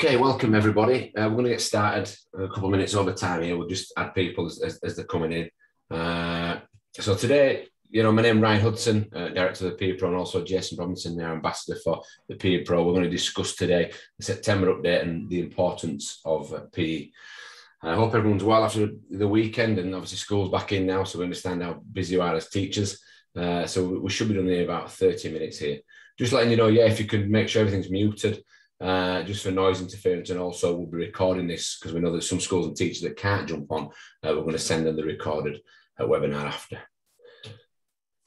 Okay, welcome everybody. Uh, we're going to get started a couple of minutes over time here. We'll just add people as, as, as they're coming in. Uh, so today, you know, my name is Ryan Hudson, uh, director of the PE Pro, and also Jason Robinson, our ambassador for the PE Pro. We're going to discuss today the September update and the importance of uh, PE. I hope everyone's well after the weekend, and obviously school's back in now, so we understand how busy you are as teachers. Uh, so we should be done in about 30 minutes here. Just letting you know, yeah, if you could make sure everything's muted uh, just for noise interference. And also, we'll be recording this because we know there's some schools and teachers that can't jump on. Uh, we're going to send them the recorded uh, webinar after.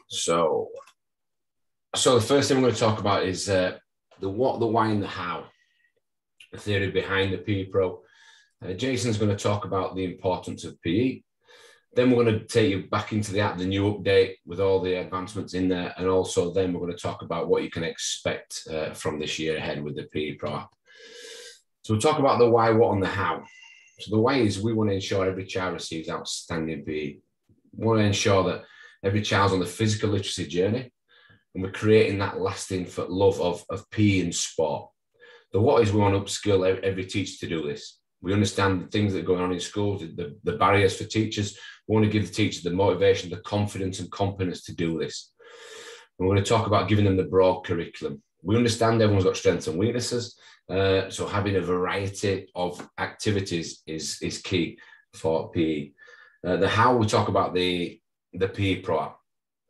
So, so the first thing we're going to talk about is uh, the what, the why, and the how. The theory behind the PE Pro. Uh, Jason's going to talk about the importance of PE. Then we're going to take you back into the app, the new update with all the advancements in there. And also then we're going to talk about what you can expect uh, from this year ahead with the PE Pro app. So we'll talk about the why, what, and the how. So the why is we want to ensure every child receives outstanding PE. We want to ensure that every child's on the physical literacy journey and we're creating that lasting love of, of PE and sport. The what is we want to upskill every teacher to do this. We understand the things that are going on in schools, the, the barriers for teachers. We want to give the teachers the motivation, the confidence and competence to do this. We're going to talk about giving them the broad curriculum. We understand everyone's got strengths and weaknesses. Uh, so having a variety of activities is, is key for PE. Uh, the how we talk about the, the PE Pro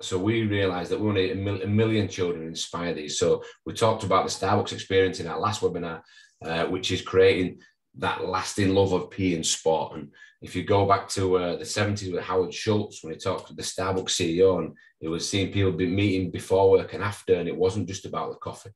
so we realized that we want a, mil- a, million children inspire these. So we talked about the Starbucks experience in our last webinar, uh, which is creating that lasting love of PE and sport. And if you go back to uh, the 70s with Howard Schultz, when he talked to the Starbucks CEO, and he was seeing people be meeting before work and after, and it wasn't just about the coffee.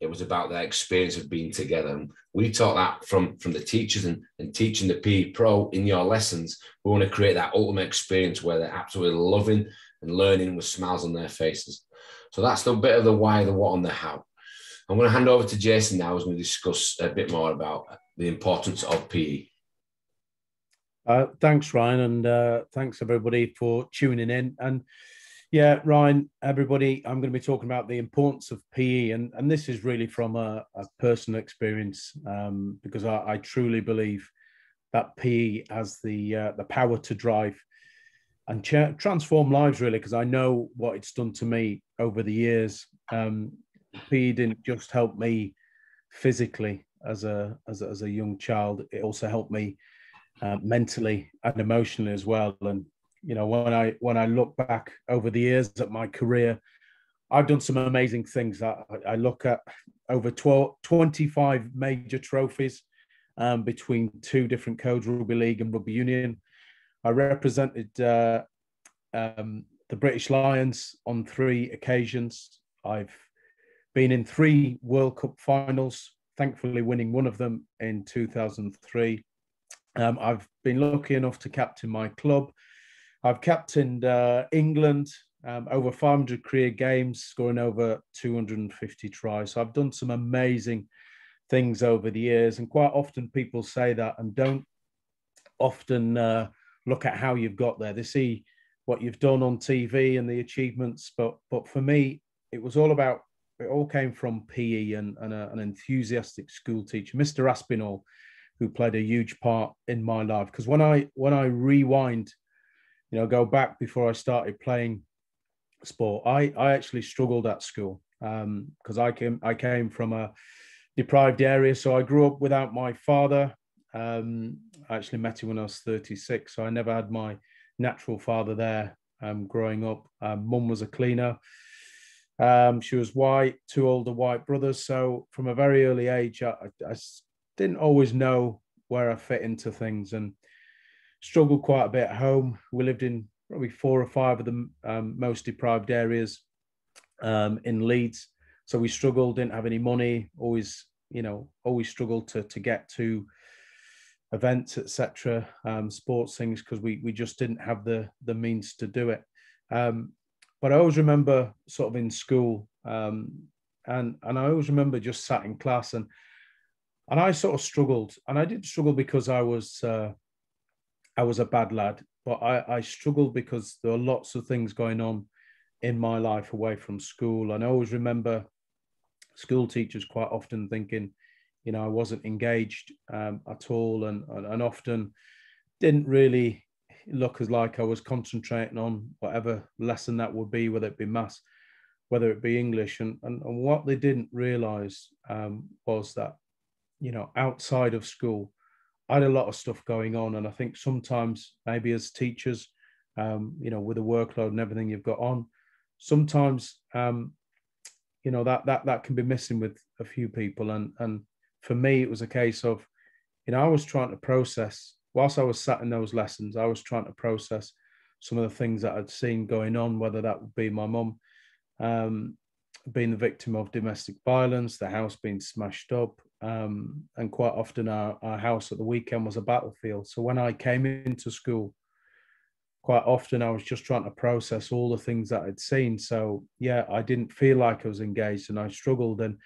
It was about their experience of being together. And we taught that from, from the teachers and, and teaching the PE Pro in your lessons. We want to create that ultimate experience where they're absolutely loving and learning with smiles on their faces. So that's the bit of the why, the what, and the how. I'm going to hand over to Jason now, who's going to discuss a bit more about the importance of PE. Uh, thanks, Ryan, and uh, thanks everybody for tuning in. And yeah, Ryan, everybody, I'm going to be talking about the importance of PE, and and this is really from a, a personal experience um, because I, I, truly believe that PE has the uh, the power to drive and transform lives really because I know what it's done to me over the years. Um, PE didn't just help me physically as a as a, as a young child. It also helped me uh, mentally and emotionally as well. And you know, when I when I look back over the years at my career, I've done some amazing things. I, I look at over 12, 25 major trophies um, between two different codes, rugby league and rugby union. I represented uh, um, the British Lions on three occasions. I've been in three World Cup finals, thankfully winning one of them in 2003. Um, I've been lucky enough to captain my club. I've captained uh, England um, over 500 career games, scoring over 250 tries. So I've done some amazing things over the years. And quite often people say that and don't often uh, look at how you've got there. They see what you've done on TV and the achievements. But, but for me, it was all about it all came from PE and, and a, an enthusiastic school teacher, Mr. Aspinall, who played a huge part in my life. Because when I when I rewind, you know, go back before I started playing sport, I I actually struggled at school because um, I came I came from a deprived area, so I grew up without my father. Um, I actually met him when I was 36, so I never had my natural father there um, growing up. Um, Mum was a cleaner. Um, she was white, two older white brothers. So from a very early age, I, I didn't always know where I fit into things and struggled quite a bit at home. We lived in probably four or five of the um, most deprived areas um, in Leeds. So we struggled, didn't have any money, always, you know, always struggled to, to get to events, etc., um, sports things, because we, we just didn't have the, the means to do it. Um, but I always remember sort of in school, um, and and I always remember just sat in class and and I sort of struggled, and I did struggle because I was uh, I was a bad lad, but I, I struggled because there were lots of things going on in my life away from school, and I always remember school teachers quite often thinking, you know, I wasn't engaged um, at all, and, and often didn't really look as like I was concentrating on whatever lesson that would be, whether it be maths, whether it be English, and and, and what they didn't realise um, was that, you know, outside of school, I had a lot of stuff going on, and I think sometimes maybe as teachers, um, you know, with the workload and everything you've got on, sometimes um, you know that that that can be missing with a few people. And and for me it was a case of you know i was trying to process whilst i was sat in those lessons i was trying to process some of the things that i'd seen going on whether that would be my mum um, being the victim of domestic violence the house being smashed up um, and quite often our, our house at the weekend was a battlefield so when i came into school quite often I was just trying to process all the things that I'd seen. So yeah, I didn't feel like I was engaged and I struggled and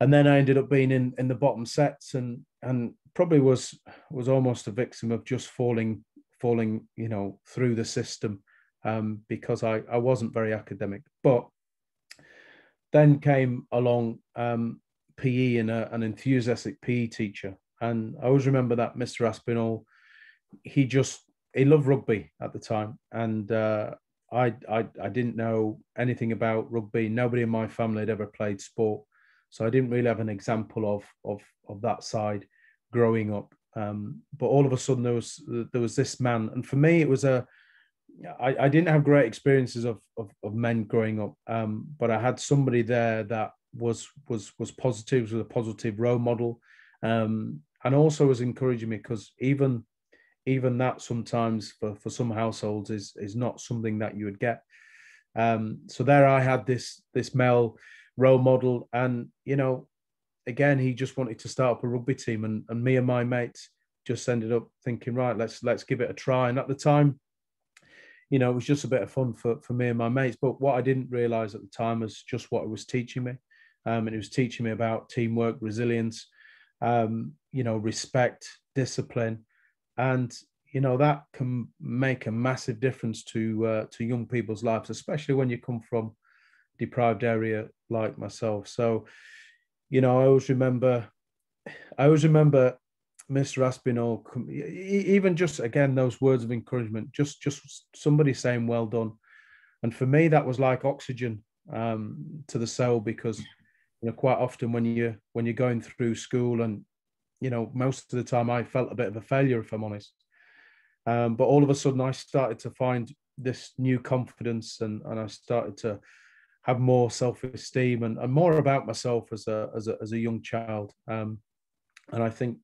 and then I ended up being in in the bottom sets and and probably was was almost a victim of just falling falling you know through the system um, because I I wasn't very academic. But then came along um, PE and a, an enthusiastic PE teacher, and I always remember that Mr. Aspinall. He just he loved rugby at the time, and uh, I, I I didn't know anything about rugby. Nobody in my family had ever played sport, so I didn't really have an example of of of that side growing up. Um, but all of a sudden there was there was this man, and for me it was a I, I didn't have great experiences of, of, of men growing up, um, but I had somebody there that was was was positive, was a positive role model, um, and also was encouraging me because even even that sometimes for, for some households is is not something that you would get. Um, so there I had this this male role model, and you know, again he just wanted to start up a rugby team, and and me and my mates just ended up thinking, right, let's let's give it a try. And at the time, you know, it was just a bit of fun for for me and my mates. But what I didn't realize at the time was just what it was teaching me, um, and it was teaching me about teamwork, resilience, um, you know, respect, discipline and you know that can make a massive difference to uh, to young people's lives, especially when you come from deprived area like myself. So, you know, I always remember, I always remember Mr. Aspinall, even just again those words of encouragement, just just somebody saying well done, and for me that was like oxygen um, to the soul because you know quite often when you when you're going through school and you know, most of the time I felt a bit of a failure, if I'm honest. Um, but all of a sudden, I started to find this new confidence, and and I started to have more self-esteem and, and more about myself as a as a as a young child. Um, and I think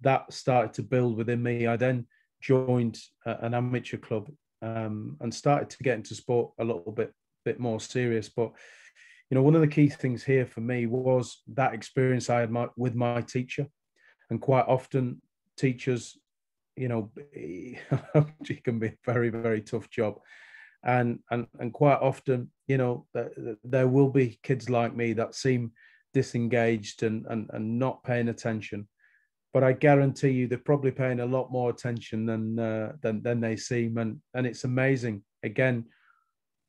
that started to build within me. I then joined an amateur club um, and started to get into sport a little bit bit more serious. But you know, one of the key things here for me was that experience I had my, with my teacher and quite often teachers you know it can be a very very tough job and and and quite often you know there will be kids like me that seem disengaged and and, and not paying attention. But i guarantee you they're probably paying a lot more attention than uh, than than they seem. And and it's amazing. Again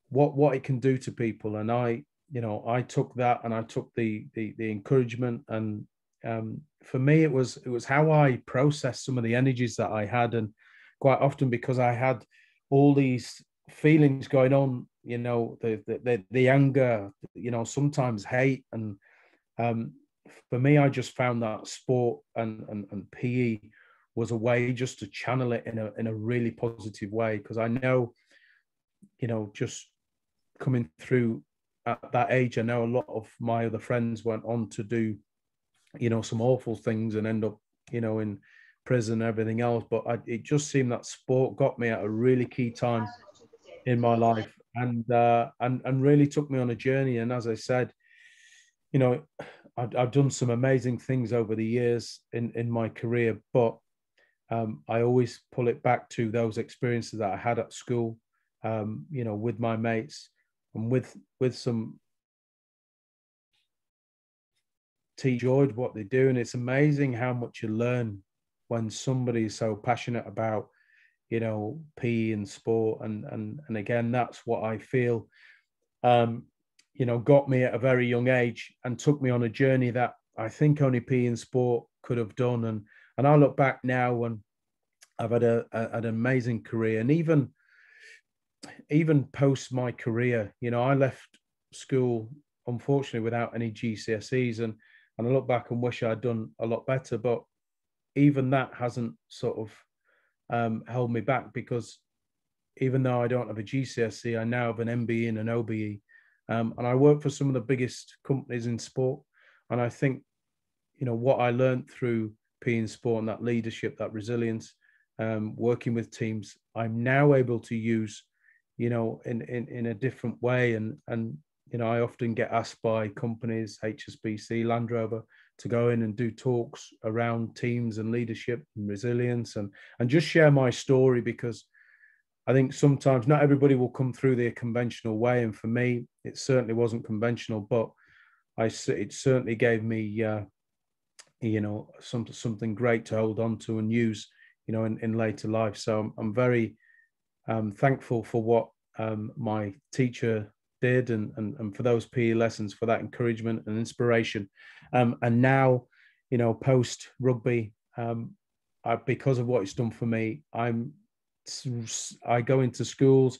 what what it can do to people. And i you know i took that and i took the the, the encouragement. And um, for me it was it was how i processed some of the energies that i had. And quite often because i had all these feelings going on you know the the, the anger you know sometimes hate. And um, for me i just found that sport and, and and pe was a way just to channel it in a in a really positive way. Because i know you know just coming through at that age i know a lot of my other friends went on to do you know, some awful things and end up, you know, in prison and everything else. But I, it just seemed that sport got me at a really key time in my life and uh, and and really took me on a journey. And as I said, you know, I've, I've done some amazing things over the years in in my career, but um, I always pull it back to those experiences that I had at school, um, you know, with my mates and with with some enjoyed what they do, and it's amazing how much you learn when somebody is so passionate about, you know, PE and sport, and and and again, that's what I feel, um, you know, got me at a very young age and took me on a journey that I think only PE and sport could have done. And and I look back now and I've had a, a an amazing career, and even even post my career, you know, I left school unfortunately without any GCSEs, and and I look back and wish I'd done a lot better. But even that hasn't sort of um, held me back because even though I don't have a GCSE, I now have an MBE and an OBE, um, and I work for some of the biggest companies in sport. And I think, you know, what I learned through PE in sport and that leadership, that resilience, um, working with teams, I'm now able to use, you know, in, in in a different way. And and you know, I often get asked by companies, HSBC, Land Rover, to go in and do talks around teams and leadership and resilience and and just share my story because I think sometimes not everybody will come through the conventional way, and for me, it certainly wasn't conventional, but I it certainly gave me, uh, you know, some, something great to hold on to and use, you know, in, in later life. So I'm, I'm very um, thankful for what um, my teacher did and, and, and for those PE lessons, for that encouragement and inspiration. Um, and now, you know, post rugby, um, because of what it's done for me, I'm I go into schools,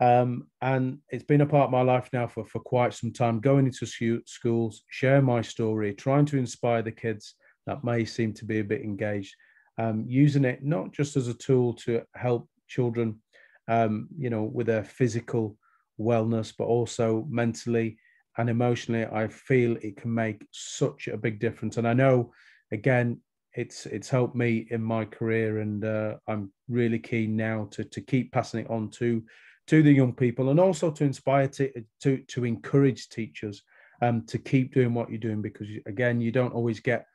um, and it's been a part of my life now for for quite some time. Going into schools, share my story, trying to inspire the kids that may seem to be a bit engaged, um, using it not just as a tool to help children, um, you know, with their physical wellness, but also mentally and emotionally, I feel it can make such a big difference. And I know, again, it's it's helped me in my career, and uh, I'm really keen now to to keep passing it on to to the young people, and also to inspire to to, to encourage teachers um, to keep doing what you're doing, because again, you don't always get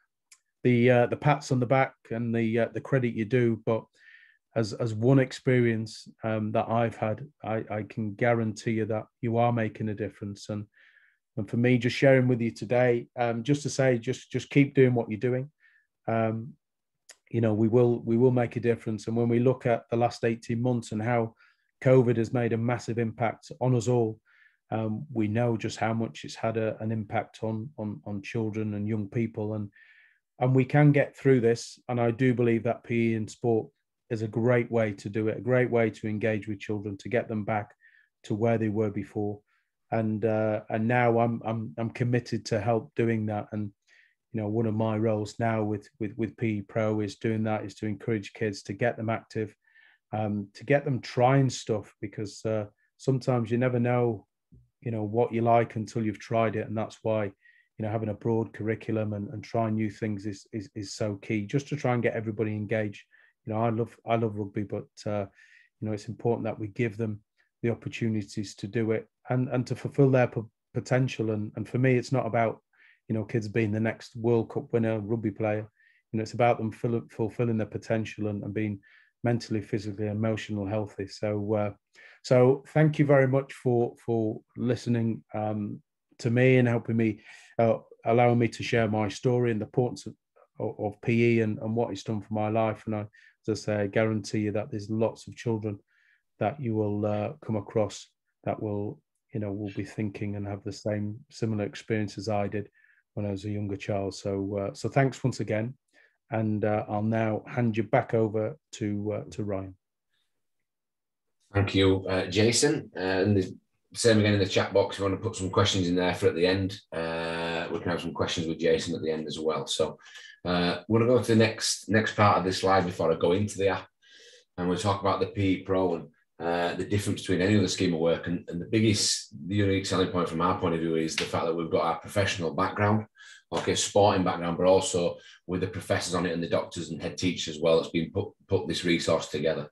the uh, the pats on the back and the uh, the credit you do, but as as one experience um, that I've had, I, I can guarantee you that you are making a difference. And and for me, just sharing with you today, um, just to say, just just keep doing what you're doing. Um, you know, we will we will make a difference. And when we look at the last 18 months and how COVID has made a massive impact on us all, um, we know just how much it's had a, an impact on on on children and young people. And and we can get through this. And I do believe that PE and sport is a great way to do it, a great way to engage with children, to get them back to where they were before. And uh, and now I'm I'm I'm committed to help doing that. And you know, one of my roles now with with with PE Pro is doing that, is to encourage kids to get them active, um, to get them trying stuff because uh, sometimes you never know, you know, what you like until you've tried it, and that's why you know having a broad curriculum and, and trying new things is, is is so key just to try and get everybody engaged you know, I love I love rugby, but uh, you know, it's important that we give them the opportunities to do it and and to fulfil their p- potential. And and for me, it's not about you know kids being the next World Cup winner rugby player. You know, it's about them fill, fulfilling their potential and, and being mentally, physically, emotionally healthy. So, uh, so thank you very much for for listening um, to me and helping me, uh, allowing me to share my story and the importance of, of, PE and, and what it's done for my life. And I I say, I guarantee you that there's lots of children that you will uh, come across that will, you know, will be thinking and have the same similar experience as I did when I was a younger child. So, uh, so thanks once again, and uh, I'll now hand you back over to uh, to Ryan. Thank you, uh, Jason. and the same again in the chat box. If you want to put some questions in there for at the end, uh, we can have some questions with Jason at the end as well. So uh, we're going to go to the next next part of this slide before I go into the app, and we'll talk about the PE Pro and uh, the difference between any other scheme of work. And, and, the biggest, the unique selling point from our point of view is the fact that we've got our professional background, okay, sporting background, but also with the professors on it and the doctors and head teachers as well that's been put put this resource together.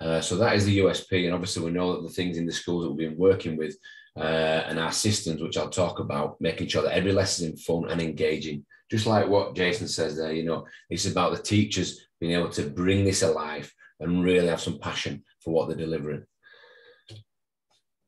Uh, so that is the USP, and obviously we know that the things in the schools that we've been working with uh, and our systems, which I'll talk about, making sure that every lesson is fun and engaging just like what Jason says there, you know, it's about the teachers being able to bring this alive and really have some passion for what they're delivering.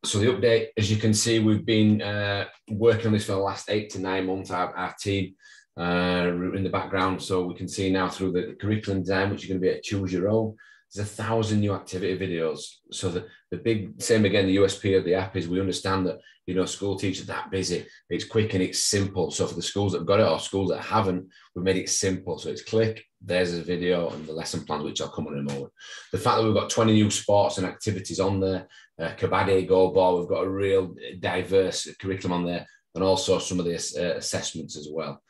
So the update, as you can see, we've been uh, working on this for the last eight to nine months. Our, our team uh, in the background, so we can see now through the curriculum design, which is going to be a choose your own. There's a thousand new activity videos. So the, the big same again, the USP of the app is we understand that you know school teachers that busy. It's quick and it's simple. So for the schools that have got it or schools that haven't, we've made it simple. So it's click, there's a video and the lesson plans, which I'll come on in a moment. The fact that we've got 20 new sports and activities on there, uh, Kabaddi, Goalball, we've got a real diverse curriculum on there, and also some of the uh, assessments as well.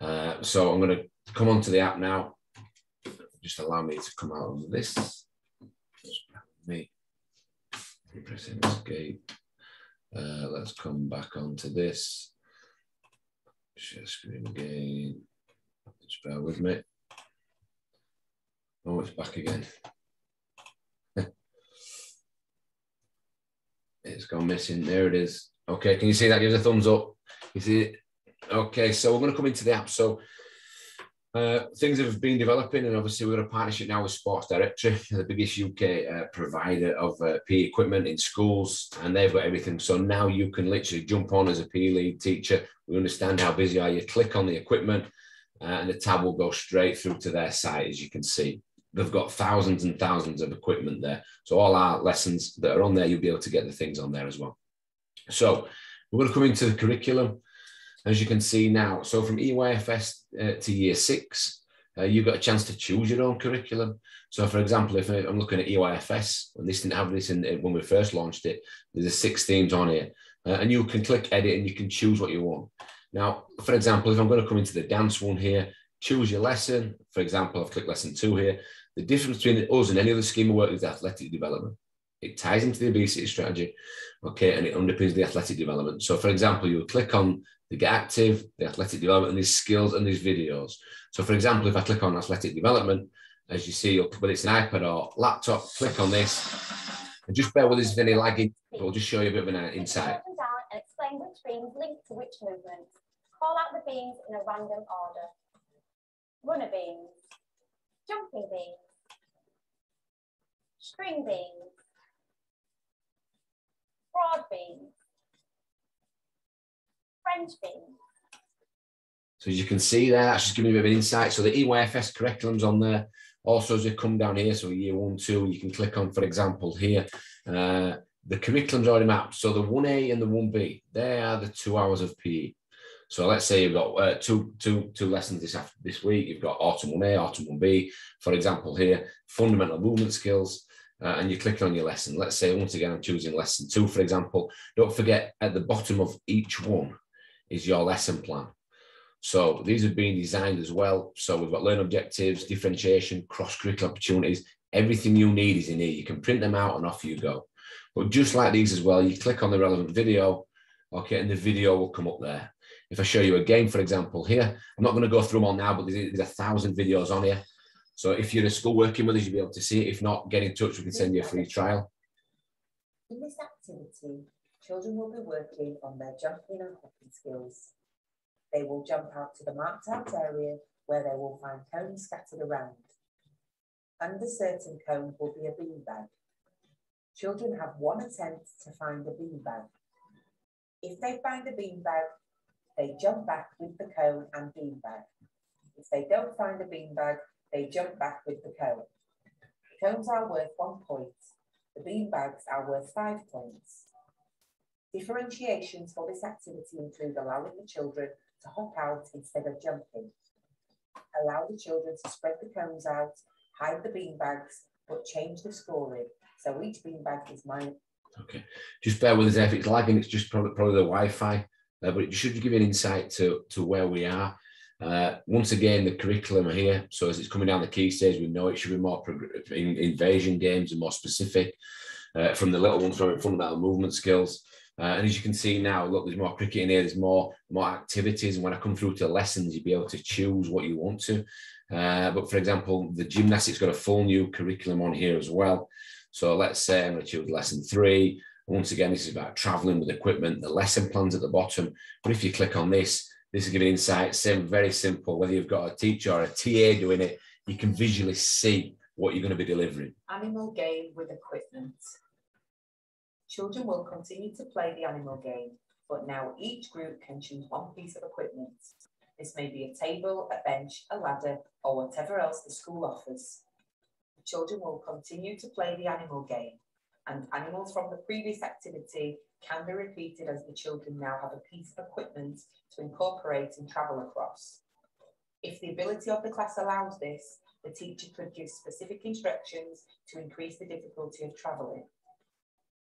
Uh, so I'm going to come on to the app now just allow me to come out of this. Just me pressing escape. Uh, let's come back onto this. Share screen again. Just bear with me. Oh, it's back again. it's gone missing. There it is. Okay, can you see that? Give us a thumbs up. You see it? Okay, so we're going to come into the app. So uh, things have been developing, and obviously we're a partnership now with Sports Directory, the biggest UK uh, provider of uh, PE equipment in schools, and they've got everything. So now you can literally jump on as a PE lead teacher. We understand how busy are you. Click on the equipment, uh, and the tab will go straight through to their site, as you can see. They've got thousands and thousands of equipment there. So all our lessons that are on there, you'll be able to get the things on there as well. So we're going to come into the curriculum as you can see now. So from EYFS uh, to year six, uh, you've got a chance to choose your own curriculum. So, for example, if I'm looking at EYFS, and this didn't have this in when we first launched it, there's six themes on here, uh, and you can click edit and you can choose what you want. Now, for example, if I'm going to come into the dance one here, choose your lesson. For example, I've clicked lesson two here. The difference between us and any other scheme of work is athletic development. It ties into the obesity strategy, okay, and it underpins the athletic development. So, for example, you click on the get active, the athletic development, and these skills and these videos. So, for example, if I click on athletic development, as you see, whether it's an iPad or laptop, click on this, and just bear with us if any lagging. We'll just show you a bit of an uh, insight. And explain which beans link to which movement. Call out the beans in a random order. Runner beans, jumping beans, string beans, broad beans, French. So as you can see there, that's just giving you a bit of insight. So the EYFS curriculum's on there. Also, as you come down here, so year one, two, you can click on, for example, here, uh, the curriculum's already mapped. So the 1A and the 1B, they are the two hours of PE. So let's say you've got uh, two, two, two lessons this after this week. You've got autumn 1A, autumn 1B. For example, here, fundamental movement skills uh, and you click on your lesson. Let's say once again, I'm choosing lesson two, for example. Don't forget at the bottom of each one is your lesson plan. So these have been designed as well. So we've got learn objectives, differentiation, cross-curricular opportunities. Everything you need is in here. You can print them out and off you go. But just like these as well, you click on the relevant video, okay, and the video will come up there. If I show you a game, for example, here, I'm not going to go through them all now, but there's, there's a thousand videos on here. So if you're a school working with us, you'll be able to see it. If not, get in touch. We can send you a free trial. In this activity, children will be working on their jumping and hopping skills. They will jump out to the marked out area where they will find cones scattered around. Under certain cones will be a beanbag. Children have one attempt to find a beanbag. If they find a beanbag, they jump back with the cone and beanbag. If they don't find a beanbag, they jump back with the cone. Cones are worth one point. The beanbags are worth five points. Differentiations for this activity include allowing the children to hop out instead of jumping. Allow the children to spread the cones out, hide the beanbags, but change the scoring. So each beanbag is mine. Okay, just bear with us if it's lagging. It's just probably, probably the Wi-Fi, uh, but it should give you an insight to, to where we are. Uh, once again, the curriculum here. So as it's coming down the key stage, we know it should be more in, invasion games and more specific. Uh, from the little ones from fundamental movement skills. Uh, and as you can see now, look, there's more cricket in here. There's more more activities, and when I come through to lessons, you'll be able to choose what you want to. Uh, but for example, the gymnastics got a full new curriculum on here as well. So let's say I'm going to choose lesson three. Once again, this is about traveling with equipment. The lesson plans at the bottom. But if you click on this, this is giving insight. Same, very simple. Whether you've got a teacher or a TA doing it, you can visually see what you're going to be delivering. Animal game with equipment. Children will continue to play the animal game, but now each group can choose one piece of equipment. This may be a table, a bench, a ladder, or whatever else the school offers. The children will continue to play the animal game and animals from the previous activity can be repeated as the children now have a piece of equipment to incorporate and travel across. If the ability of the class allows this, the teacher could give specific instructions to increase the difficulty of travelling.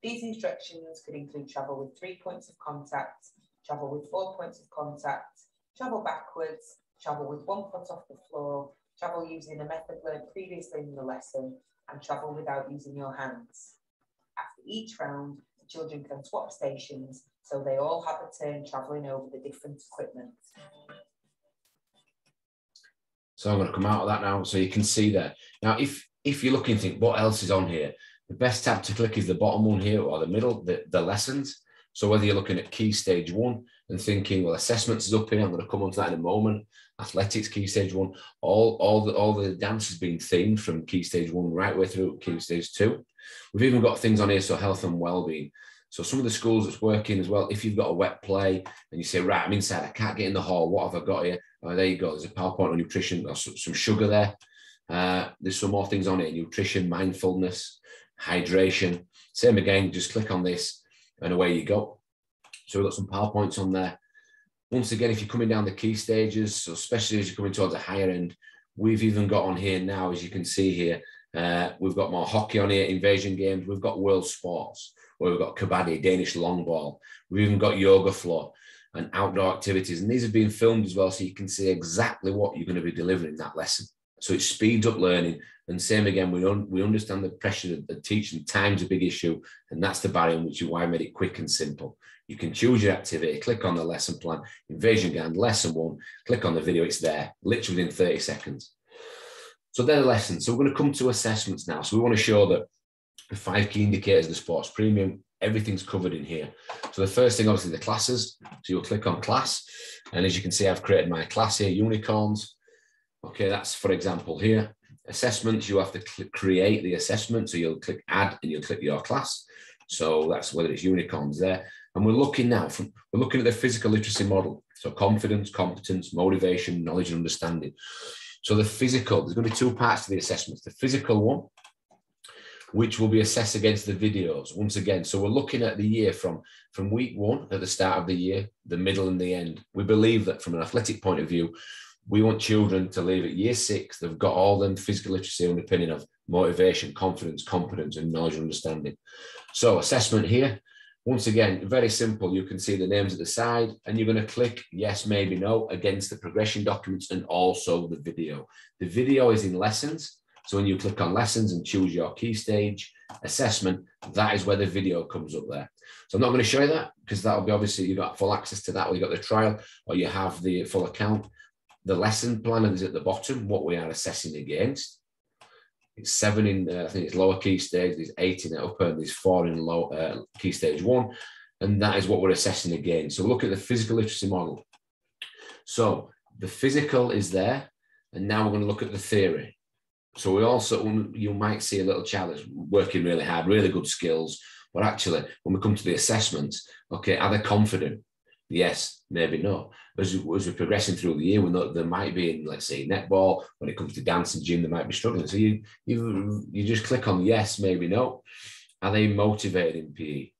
These instructions could include travel with three points of contact, travel with four points of contact, travel backwards, travel with one foot off the floor, travel using a method learned previously in the lesson, and travel without using your hands. After each round, the children can swap stations so they all have a turn travelling over the different equipment. So I'm going to come out of that now so you can see there. Now, if if you're looking think what else is on here, the best tab to click is the bottom one here or the middle, the, the lessons. So whether you're looking at key stage one and thinking, well, assessments is up here, I'm going to come on to that in a moment. Athletics key stage one, all all the all the dance has been themed from key stage one right way through key stage two. We've even got things on here, so health and well-being. So some of the schools that's working as well, if you've got a wet play and you say, right, I'm inside, I can't get in the hall, what have I got here? Oh, there you go. There's a PowerPoint on nutrition, some sugar there. Uh, there's some more things on it, nutrition, mindfulness, hydration. Same again, just click on this and away you go. So we've got some PowerPoints on there. Once again, if you're coming down the key stages, so especially as you're coming towards the higher end, we've even got on here now, as you can see here, uh, we've got more hockey on here, invasion games. We've got world sports where we've got kabaddi, Danish long ball. We've even got yoga floor and outdoor activities. And these have been filmed as well, so you can see exactly what you're going to be delivering that lesson. So it speeds up learning. And same again, we, un- we understand the pressure of teaching. Time's a big issue, and that's the barrier which is why I made it quick and simple. You can choose your activity, click on the lesson plan, invasion gang, lesson one, click on the video, it's there, literally in 30 seconds. So they're the lessons. So we're going to come to assessments now. So we want to show that the five key indicators of the sports premium, everything's covered in here. So the first thing, obviously, the classes. So you'll click on class. And as you can see, I've created my class here, unicorns. Okay, that's for example here. Assessments, you have to create the assessment. So you'll click add and you'll click your class. So that's whether it's unicorns there. And we're looking now from we're looking at the physical literacy model. So confidence, competence, motivation, knowledge, and understanding. So the physical, there's going to be two parts to the assessments. The physical one, which will be assessed against the videos once again. So we're looking at the year from, from week one at the start of the year, the middle and the end. We believe that from an athletic point of view, we want children to leave at year six. They've got all them physical literacy underpinning of motivation, confidence, competence, and knowledge and understanding. So assessment here, once again, very simple. You can see the names at the side and you're going to click yes, maybe no against the progression documents and also the video. The video is in lessons. So when you click on lessons and choose your key stage assessment, that is where the video comes up there. So I'm not going to show you that because that'll be obviously you've got full access to that or you've got the trial or you have the full account. The lesson plan is at the bottom, what we are assessing against. It's seven in, uh, I think it's lower key stage, there's eight in the upper, and there's four in low uh, key stage one. And that is what we're assessing again. So look at the physical literacy model. So the physical is there, and now we're going to look at the theory. So we also, you might see a little child that's working really hard, really good skills, but actually, when we come to the assessment, okay, are they confident? Yes, maybe not. As, as we're progressing through the year, we know there might be in, let's say, netball. When it comes to dancing, gym, they might be struggling. So you you you just click on yes, maybe no. Are they motivated in PE?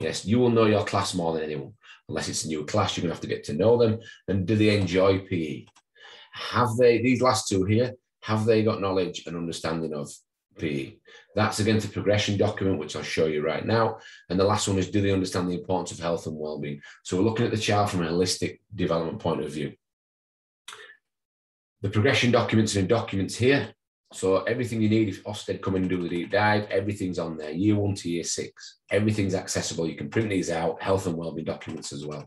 Yes, you will know your class more than anyone. Unless it's a new class, you're gonna have to get to know them. And do they enjoy PE? Have they these last two here? Have they got knowledge and understanding of PE? That's against the progression document, which I'll show you right now. And the last one is do they understand the importance of health and well-being? So we're looking at the child from a holistic development point of view. The progression documents and documents here. So everything you need, if Ofsted come and do the deep dive, everything's on there, year one to year six. Everything's accessible. You can print these out, health and well-being documents as well.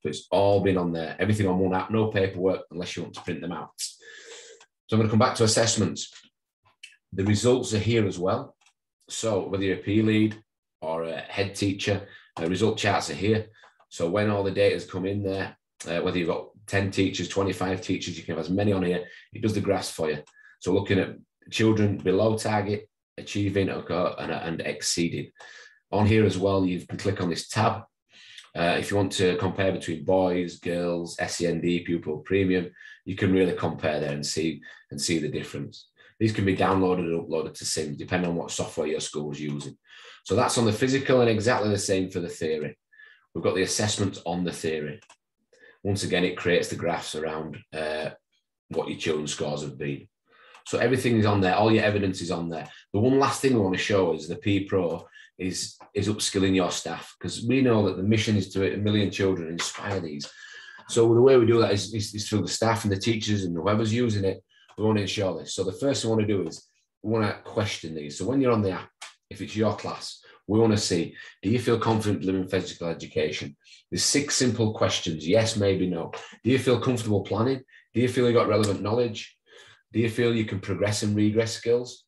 So it's all been on there, everything on one app, no paperwork unless you want to print them out. So I'm going to come back to assessments. The results are here as well. So whether you're a P lead or a head teacher, the result charts are here. So when all the data's come in there, uh, whether you've got 10 teachers, 25 teachers, you can have as many on here. It does the graphs for you. So looking at children below target, achieving and, and exceeding. On here as well, you can click on this tab. Uh, if you want to compare between boys, girls, SEND, pupil, premium, you can really compare there and see and see the difference. These can be downloaded and uploaded to SIMS, depending on what software your school is using. So that's on the physical and exactly the same for the theory. We've got the assessment on the theory. Once again, it creates the graphs around uh, what your children's scores have been. So everything is on there. All your evidence is on there. The one last thing we want to show is the P Pro is is upskilling your staff because we know that the mission is to a million children inspire these. So the way we do that is, is, is through the staff and the teachers and whoever's using it. We want to ensure this. So the first thing we want to do is we want to question these. So when you're on the app, if it's your class, we want to see, do you feel confident delivering physical education? There's six simple questions. Yes, maybe, no. Do you feel comfortable planning? Do you feel you got relevant knowledge? Do you feel you can progress and regress skills?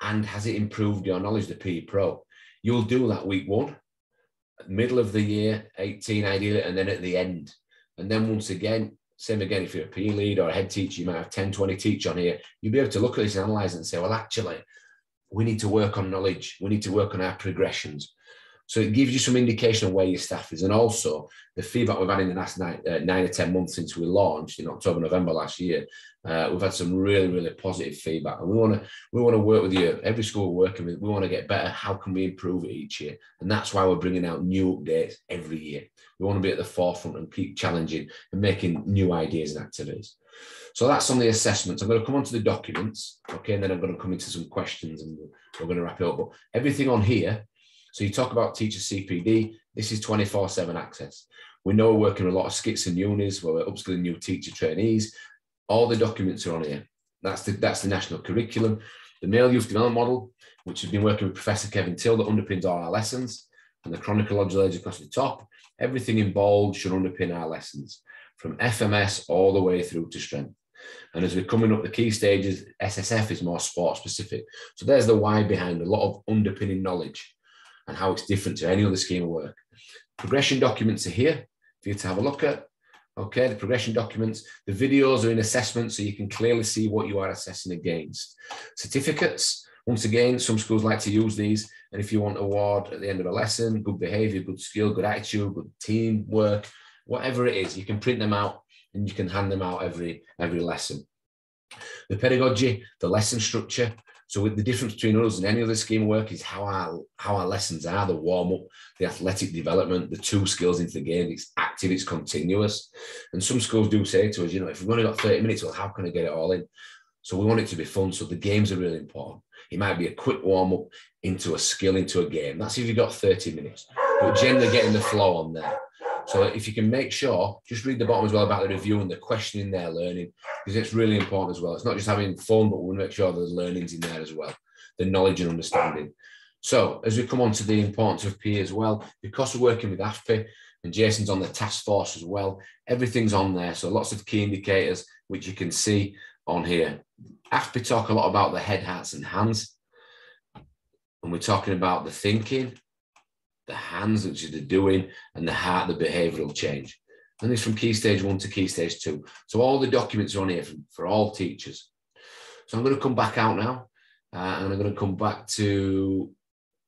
And has it improved your knowledge, the PE Pro? You'll do that week one, middle of the year, 18 ideally, and then at the end. And then once again, same again, if you're a PE lead or a head teacher, you might have 10, 20 teach on here. You'll be able to look at this and analyze and say, well, actually, we need to work on knowledge. We need to work on our progressions. So it gives you some indication of where your staff is. And also the feedback we've had in the last nine, uh, nine or 10 months since we launched in October, November last year, uh, we've had some really, really positive feedback. And we want to we want to work with you. Every school we're working with, we want to get better. How can we improve it each year? And that's why we're bringing out new updates every year. We want to be at the forefront and keep challenging and making new ideas and activities. So that's on the assessments. I'm going to come on to the documents, okay, and then I'm going to come into some questions and we're going to wrap it up. But everything on here so you talk about teacher CPD, this is 24-7 access. We know we're working with a lot of SCITTs and unis where we're upskilling new teacher trainees. All the documents are on here. That's the, that's the national curriculum. The male youth development model, which has been working with Professor Kevin Till that underpins all our lessons, and the chronological age across the top. Everything in bold should underpin our lessons from FMS all the way through to strength. And as we're coming up the key stages, SSF is more sport specific. So there's the why behind a lot of underpinning knowledge and how it's different to any other scheme of work. Progression documents are here for you to have a look at. Okay, the progression documents, the videos are in assessment so you can clearly see what you are assessing against. Certificates, once again, some schools like to use these. And if you want award at the end of a lesson, good behavior, good skill, good attitude, good teamwork, whatever it is, you can print them out and you can hand them out every, every lesson. The pedagogy, the lesson structure, so with the difference between us and any other scheme of work is how our how our lessons are, the warm up, the athletic development, the two skills into the game. It's active, it's continuous. And some schools do say to us, you know, if we've only got 30 minutes, well, how can I get it all in? So we want it to be fun. So the games are really important. It might be a quick warm up into a skill, into a game. That's if you've got 30 minutes. But generally getting the flow on there. So if you can make sure, just read the bottom as well about the review and the questioning their learning, because it's really important as well. It's not just having fun, but we want to make sure the learning's in there as well, the knowledge and understanding. So as we come on to the importance of PE as well, because we're working with AFPE and Jason's on the task force as well, everything's on there. So lots of key indicators, which you can see on here. AFPE talk a lot about the head, hats and hands. And we're talking about the thinking, the hands, which you're doing, and the heart, the behavioural change. And it's from key stage one to key stage two. So all the documents are on here for, for all teachers. So I'm going to come back out now, uh, and I'm going to come back to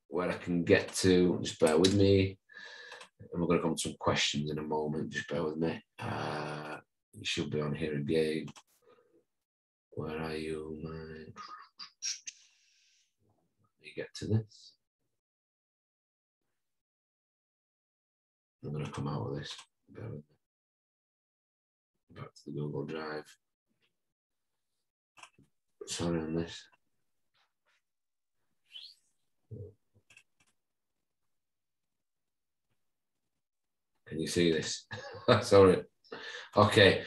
where I can get to. Just bear with me. And we're going to come to some questions in a moment. Just bear with me. Uh, you should be on here again. Where are you? Let me get to this. I'm going to come out of this. Back to the Google Drive. Sorry on this. Can you see this? Sorry. Okay.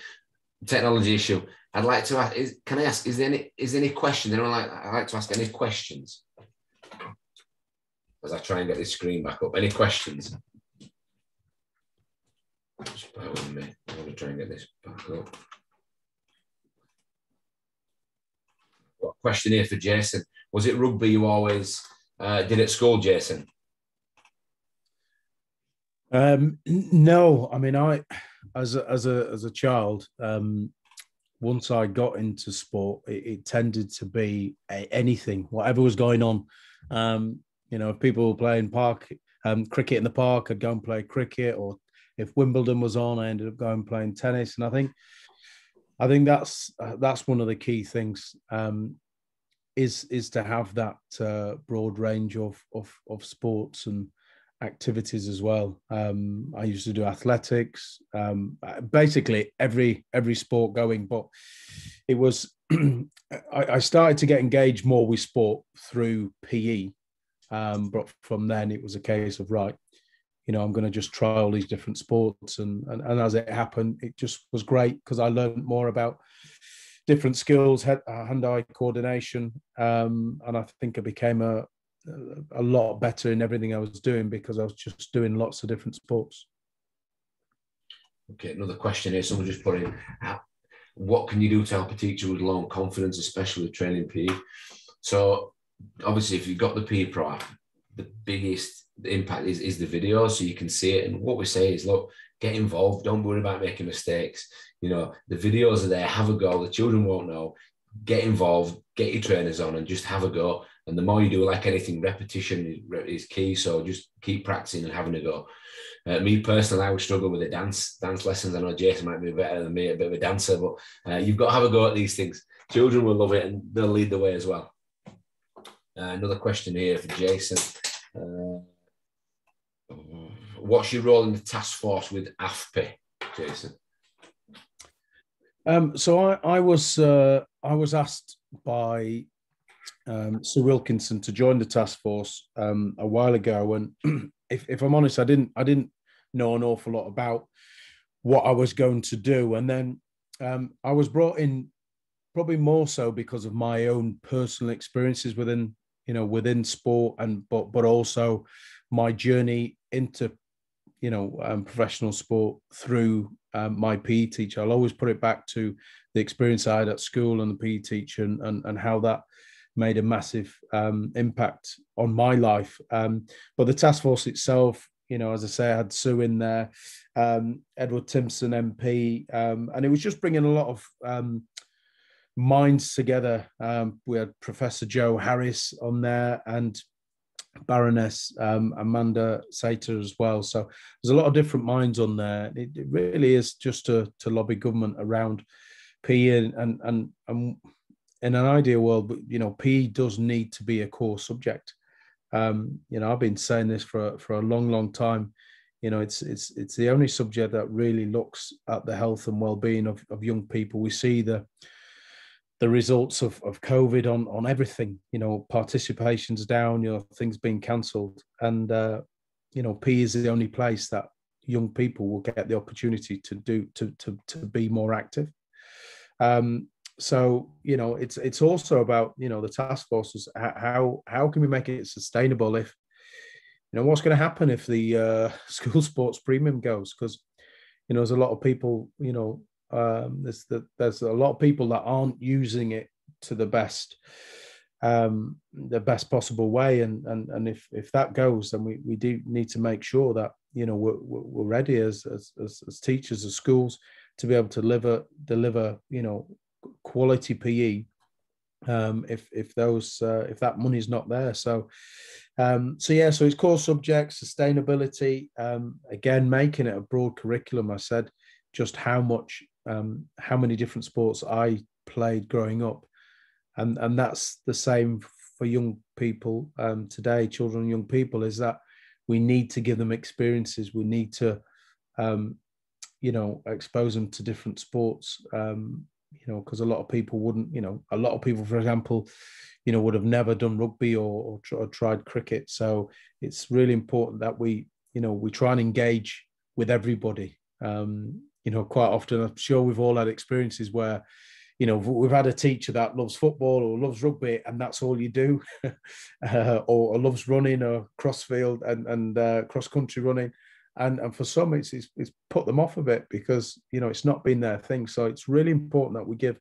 Technology issue. I'd like to ask, is, can I ask, is there any, is there any question? Anyone like, I'd like to ask any questions as I try and get this screen back up. Any questions? Just bear with me. I'm going to try and get this back up. Got a question here for Jason. Was it rugby you always uh, did at school, Jason? Um, no, I mean, I as a, as a as a child, um, once I got into sport, it, it tended to be a, anything, whatever was going on. Um, you know, if people were playing park um, cricket in the park, I'd go and play cricket or if Wimbledon was on, I ended up going playing tennis. And I think I think that's uh, that's one of the key things. Um, is is to have that uh, broad range of, of of sports and activities as well. Um, I used to do athletics, um, basically every every sport going, but it was I, I, started to get engaged more with sport through PE. Um, but from then it was a case of right, you know, I'm going to just try all these different sports, and and, and as it happened, it just was great because I learned more about different skills, hand-eye coordination, um, and I think I became a a lot better in everything I was doing because I was just doing lots of different sports. Okay, another question here. Someone just put in, what can you do to help a teacher with low confidence, especially with training PE? So obviously, if you've got the PE pro, the biggest impact is, is the video, so you can see it. And what we say is, look, get involved. Don't worry about making mistakes. You know, the videos are there. Have a go. The children won't know. Get involved. Get your trainers on, and just have a go. And the more you do, like anything, repetition is key. So just keep practicing and having a go. Uh, me personally, I would struggle with the dance dance lessons. I know Jason might be better than me, a bit of a dancer, but uh, you've got to have a go at these things. Children will love it, and they'll lead the way as well. Uh, another question here for Jason. What's your role in the task force with afPE, Jason? Um, so I, I was uh, I was asked by um, Sue Wilkinson to join the task force um, a while ago, and if, if I'm honest, I didn't I didn't know an awful lot about what I was going to do, and then um, I was brought in probably more so because of my own personal experiences within you know within sport and but but also my journey into you know um, professional sport through um, my PE teacher. I'll always put it back to the experience I had at school and the PE teacher and, and, and how that made a massive um, impact on my life. Um, but the task force itself, you know, as I say, I had Sue in there, um, Edward Timpson MP, um, and it was just bringing a lot of minds together. We had Professor Joe Harris on there and Baroness Amanda Sater as well. So there's a lot of different minds on there. It, it really is just to, to lobby government around PE and, and, and, and in an ideal world, you know, PE does need to be a core subject. Um, you know, I've been saying this for for a long, long time. You know, it's it's it's the only subject that really looks at the health and well-being of, of young people. We see the the results of, of COVID on on everything. You know, participation's down. You know, things being cancelled, and uh, you know, P is the only place that young people will get the opportunity to do to to to be more active. Um, so you know it's it's also about you know the task forces how how can we make it sustainable if you know what's going to happen if the uh, school sports premium goes because you know there's a lot of people you know um, there's the, there's a lot of people that aren't using it to the best um, the best possible way and and and if if that goes then we we do need to make sure that you know we're, we're ready as, as as teachers as schools to be able to deliver deliver you know quality PE um, if if those uh, if that money's not there. So um, so yeah, so it's core subjects, sustainability. Um, again, making it a broad curriculum. I said just how much um, how many different sports I played growing up, and and that's the same for young people um, today, children and young people. Is that we need to give them experiences. We need to um, you know expose them to different sports um, you know, because a lot of people wouldn't, you know, a lot of people, for example, you know, would have never done rugby or, or, or tried cricket. So it's really important that we, you know, we try and engage with everybody. Um, you know, quite often, I'm sure we've all had experiences where, you know, we've had a teacher that loves football or loves rugby, and that's all you do, uh, or, or, loves running or crossfield and and uh, cross country running, and and for some it's, it's, it's put them off a bit because you know it's not been their thing. So it's really important that we give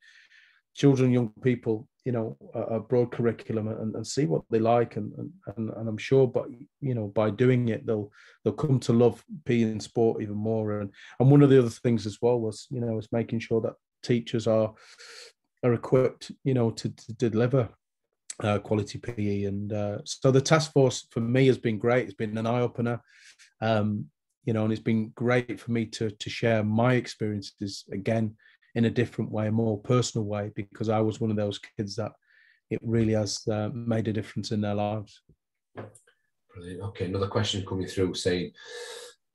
children young people you know a, a broad curriculum and, and, see what they like and, and and i'm sure but you know by doing it they'll they'll come to love PE and sport even more and and one of the other things as well was you know is making sure that teachers are are equipped you know to, to deliver uh, quality PE. And uh, so the task force for me has been great. It's been an eye opener. Um, you know, and it's been great for me to to share my experiences again in a different way, a more personal way, because I was one of those kids that it really has uh, made a difference in their lives. Brilliant. Okay, another question coming through saying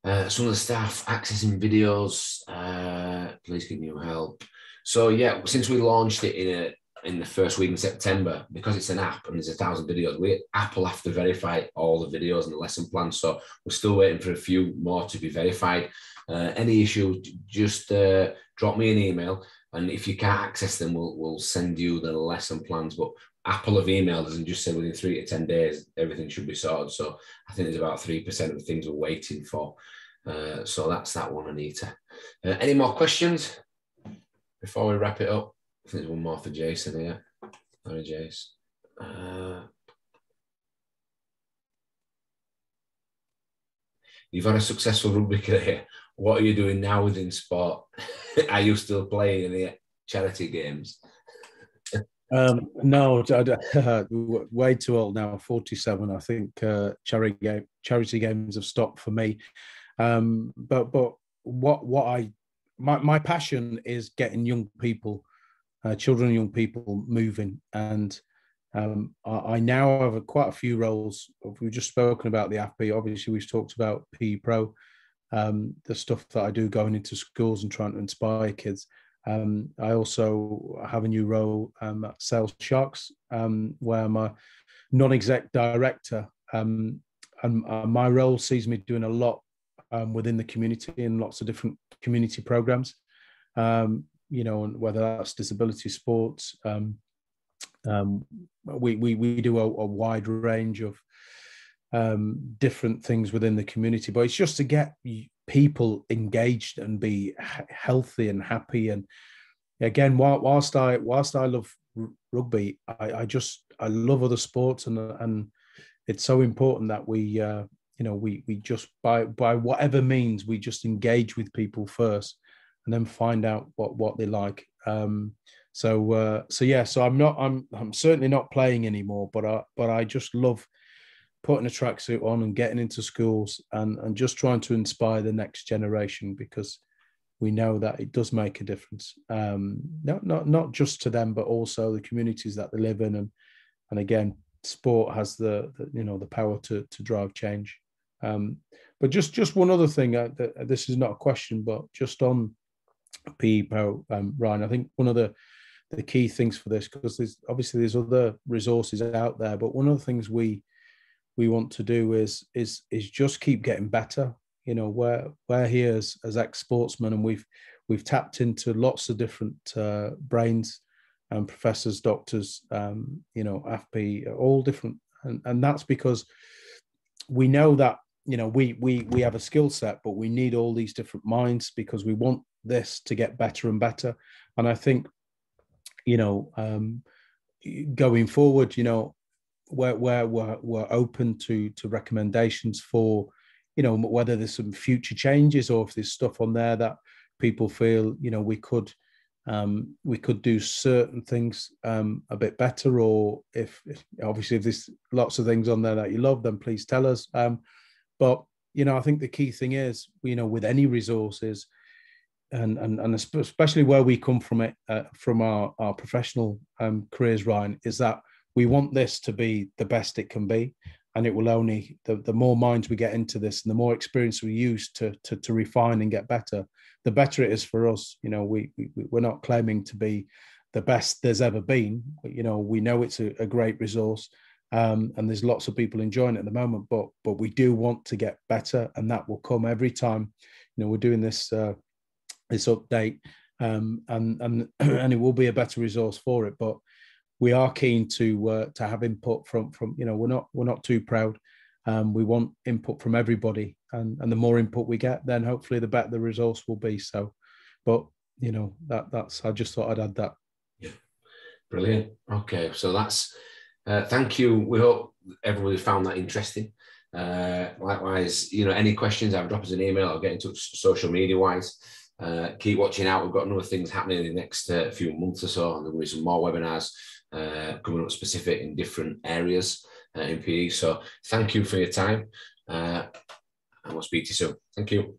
uh, some of the staff accessing videos. Uh, please can you help? So yeah, since we launched it in a in the first week in September, because it's an app and there's a thousand videos, we Apple have to verify all the videos and the lesson plans. So we're still waiting for a few more to be verified. Uh, any issues, just uh, drop me an email, and if you can't access them, we'll we'll send you the lesson plans. But Apple have emailed us and just said within three to ten days everything should be sorted. So I think there's about three percent of the things we're waiting for. Uh, so that's that one, Anita. Uh, any more questions before we wrap it up? I think there's one more for Jason here. Sorry, Jace. Uh, you've had a successful rugby career. What are you doing now within sport? are you still playing in the charity games? Um, no, way too old now. Forty-seven. I think uh, charity game, charity games have stopped for me. Um, but but what what I my my passion is getting young people uh, children and young people moving. And um, I, I, now have a, quite a few roles. We've just spoken about the AFP. Obviously, we've talked about PE Pro, um, the stuff that I do going into schools and trying to inspire kids. Um, I also have a new role um, at Sale Sharks, um, where I'm a non-exec director, um, and uh, my role sees me doing a lot um, within the community in lots of different community programs. You know, whether that's disability sports. We, we, we do a, a wide range of um, different things within the community, but it's just to get people engaged and be healthy and happy. And again, whilst I whilst I love rugby, I, I just I love other sports, and and it's so important that we uh, you know we we just by by whatever means we just engage with people first and then find out what what they like. Um, so uh, so yeah, so I'm not I'm I'm certainly not playing anymore, but I but I just love putting a tracksuit on and getting into schools and and just trying to inspire the next generation because we know that it does make a difference. Um, not not not just to them, but also the communities that they live in, and and again, sport has the, the you know the power to to drive change. Um, but just just one other thing, uh, this is not a question, but just on people, um, Ryan. I think one of the the key things for this because there's obviously there's other resources out there, but one of the things we we want to do is is is just keep getting better. You know, we're we're here as, as ex sportsmen, and we've we've tapped into lots of different uh, brains and professors, doctors, um, you know, AFP, all different, and, and that's because we know that you know we we we have a skill set, but we need all these different minds because we want this to get better and better. And I think, you know, um, going forward, you know, we're, we're, we're, we're open to, to recommendations for, you know, whether there's some future changes or if there's stuff on there that people feel, you know, we could, um, we could do certain things um, a bit better, or if, if, obviously if there's lots of things on there that you love, then please tell us. Um, but you know, I think the key thing is, you know, with any resources, and and, and especially where we come from it uh, from our, our professional um, careers ryan is that we want this to be the best it can be and it will only the, the more minds we get into this and the more experience we use to, to to refine and get better the better it is for us you know we, we we're not claiming to be the best there's ever been but, you know we know it's a, a great resource um, and there's lots of people enjoying it at the moment but but we do want to get better and that will come every time you know we're doing this uh, this update, um, and and and it will be a better resource for it. But we are keen to uh, to have input from from you know we're not we're not too proud. Um, we want input from everybody, and and the more input we get, then hopefully the better the resource will be. So, but you know that that's I just thought I'd add that. Yeah, brilliant. Okay, so that's uh, thank you. We hope everybody found that interesting. Uh, likewise, you know, any questions, I've drop us an email or get in touch social media wise. Uh, keep watching out. We've got other things happening in the next uh, few months or so. And there'll be some more webinars uh, coming up specific in different areas uh, in PE. So thank you for your time. Uh, and we'll speak to you soon. Thank you.